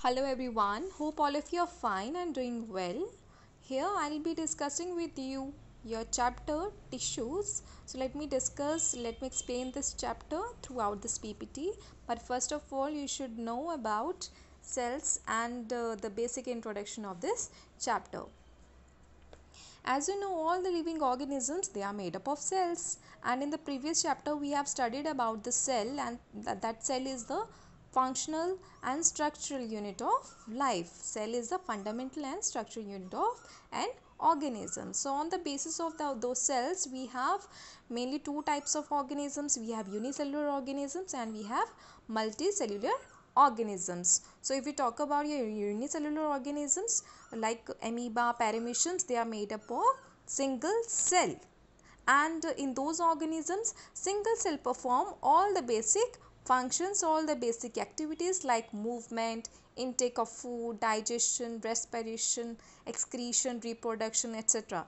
Hello everyone, hope all of you are fine and doing well. Here I'll be discussing with you your chapter tissues. So let me discuss, let me explain this chapter throughout this PPT. But first of all, you should know about cells and uh, the basic introduction of this chapter. As you know, all the living organisms, they are made up of cells. And in the previous chapter, we have studied about the cell and th that cell is the functional and structural unit of life. Cell is the fundamental and structural unit of an organism. So, on the basis of the, those cells, we have mainly two types of organisms. We have unicellular organisms and we have multicellular organisms. So, if we talk about your unicellular organisms like amoeba, parameciums, they are made up of single cell and in those organisms single cell perform all the basic functions all the basic activities like movement intake of food digestion respiration excretion reproduction etc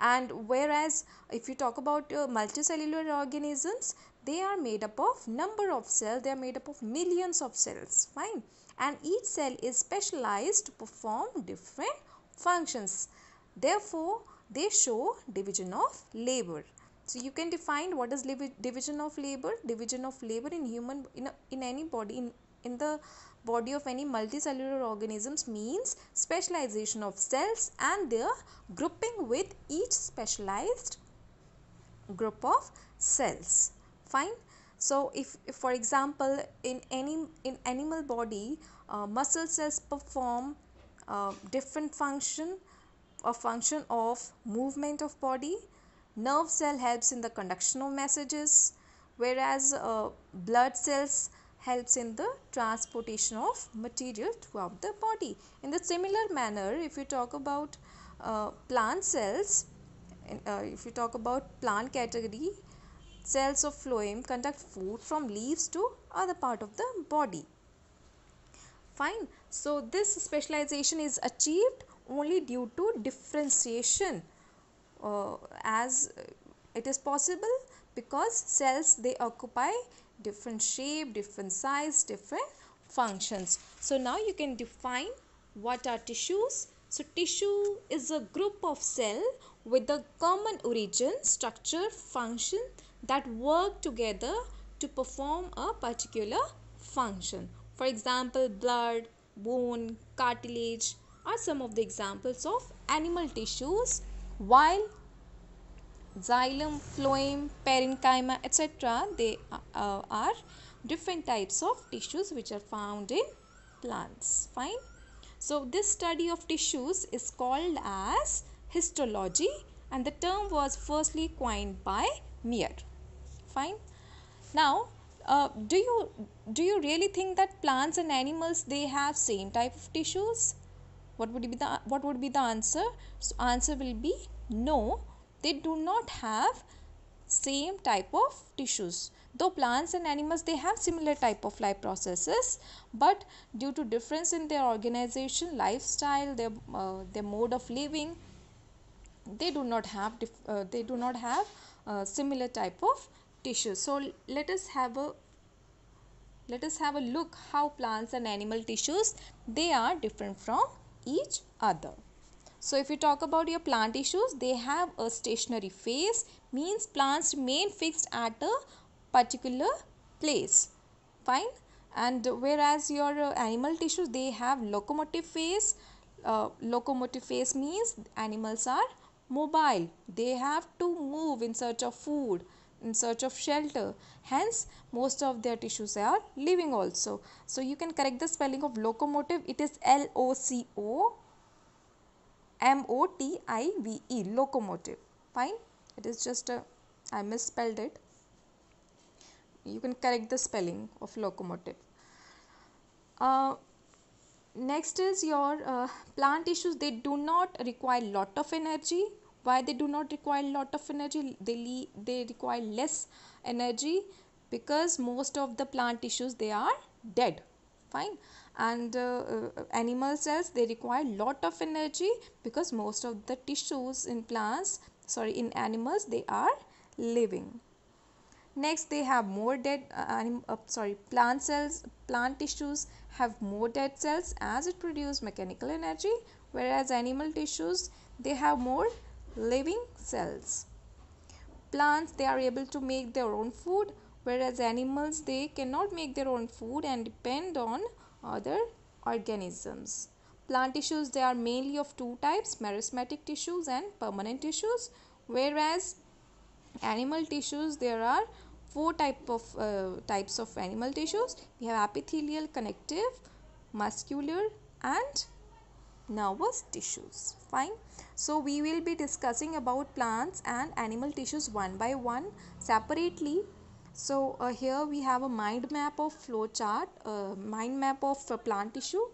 and whereas if you talk about uh, multicellular organisms they are made up of number of cells they are made up of millions of cells fine. And each cell is specialized to perform different functions. Therefore they show division of labor so you can define what is division of labor division of labor in human in, a, in any body in, in the body of any multicellular organisms means specialization of cells and their grouping with each specialized group of cells. Fine? So if, if for example in any in animal body uh, muscle cells perform uh, different function a function of movement of body nerve cell helps in the conduction of messages whereas uh, blood cells helps in the transportation of material throughout the body. In the similar manner if you talk about uh, plant cells uh, if you talk about plant category cells of phloem conduct food from leaves to other part of the body. Fine. So this specialization is achieved only due to differentiation Uh, as uh, it is possible because cells they occupy different shape different size different functions. So now you can define what are tissues. So tissue is a group of cell with a common origin structure function that work together to perform a particular function. For example blood bone cartilage are some of the examples of animal tissues while xylem, phloem, parenchyma etc. they uh, are different types of tissues which are found in plants. Fine. So, this study of tissues is called as histology and the term was firstly coined by Mayer. Fine. Now, uh, do you do you really think that plants and animals they have same type of tissues? What would be the what would be the answer? So, answer will be no they do not have same type of tissues. Though plants and animals they have similar type of life processes but due to difference in their organization lifestyle their uh, their mode of living they do not have uh, they do not have uh, similar type of tissues. So let us have a let us have a look how plants and animal tissues they are different from each other so if you talk about your plant tissues, they have a stationary phase means plants remain fixed at a particular place. Fine. And whereas your uh, animal tissues, they have locomotive phase. Uh, locomotive phase means animals are mobile. They have to move in search of food, in search of shelter. Hence, most of their tissues are living also. So, you can correct the spelling of locomotive. It is L-O-C-O M-O-T-I-V-E, locomotive. Fine. It is just a, I misspelled it. You can correct the spelling of locomotive. Uh, next is your uh, plant tissues. They do not require lot of energy. Why they do not require lot of energy? They, they require less energy because most of the plant tissues they are dead. Fine. And uh, uh, animal cells they require lot of energy because most of the tissues in plants sorry in animals they are living. Next they have more dead uh, uh, sorry plant cells plant tissues have more dead cells as it produce mechanical energy whereas animal tissues they have more living cells. Plants they are able to make their own food whereas animals they cannot make their own food and depend on other organisms. Plant tissues they are mainly of two types meristematic tissues and permanent tissues. Whereas animal tissues there are four type of uh, types of animal tissues. We have epithelial connective muscular and nervous tissues. Fine. So we will be discussing about plants and animal tissues one by one separately so uh, here we have a mind map of flow chart uh, mind map of uh, plant tissue.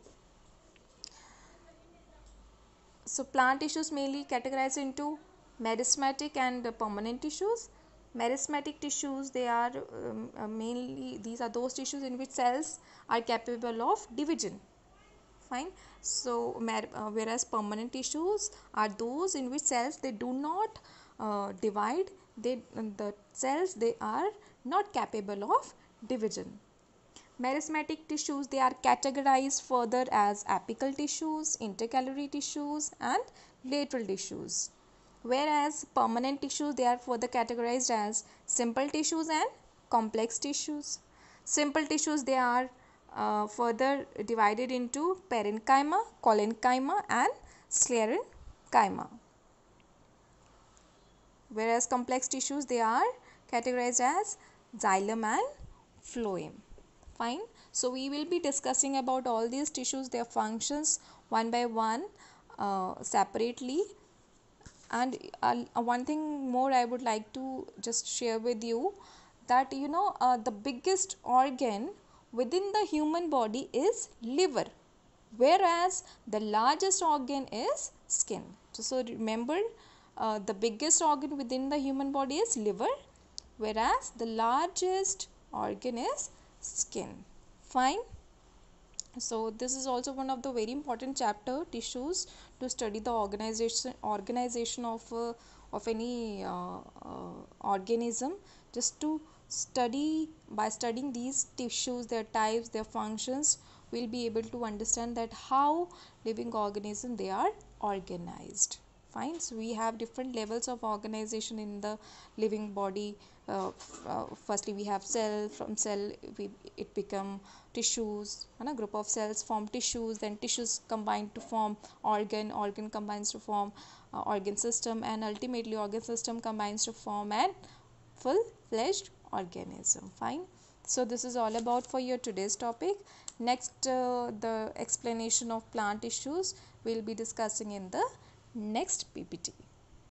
So plant tissues mainly categorized into meristematic and permanent tissues. Meristematic tissues they are um, uh, mainly these are those tissues in which cells are capable of division. Fine? So uh, whereas permanent tissues are those in which cells they do not uh, divide. They the cells they are not capable of division. Meristematic tissues they are categorized further as apical tissues intercalary tissues and lateral tissues. Whereas permanent tissues they are further categorized as simple tissues and complex tissues. Simple tissues they are uh, further divided into parenchyma, collenchyma and sclerenchyma. Whereas complex tissues they are categorized as xylem and phloem. Fine. So we will be discussing about all these tissues, their functions one by one uh, separately. And uh, one thing more I would like to just share with you that you know uh, the biggest organ within the human body is liver whereas the largest organ is skin. So, so remember uh, the biggest organ within the human body is liver whereas the largest organ is skin. Fine. So this is also one of the very important chapter tissues to study the organization organization of uh, of any uh, uh organism just to study by studying these tissues their types their functions we'll be able to understand that how living organism they are organized fine so we have different levels of organization in the living body. Uh, uh, firstly we have cell from cell we, it become tissues and a group of cells form tissues then tissues combine to form organ organ combines to form uh, organ system and ultimately organ system combines to form an full fledged organism. Fine. So this is all about for your today's topic. Next uh, the explanation of plant tissues we'll be discussing in the next ppt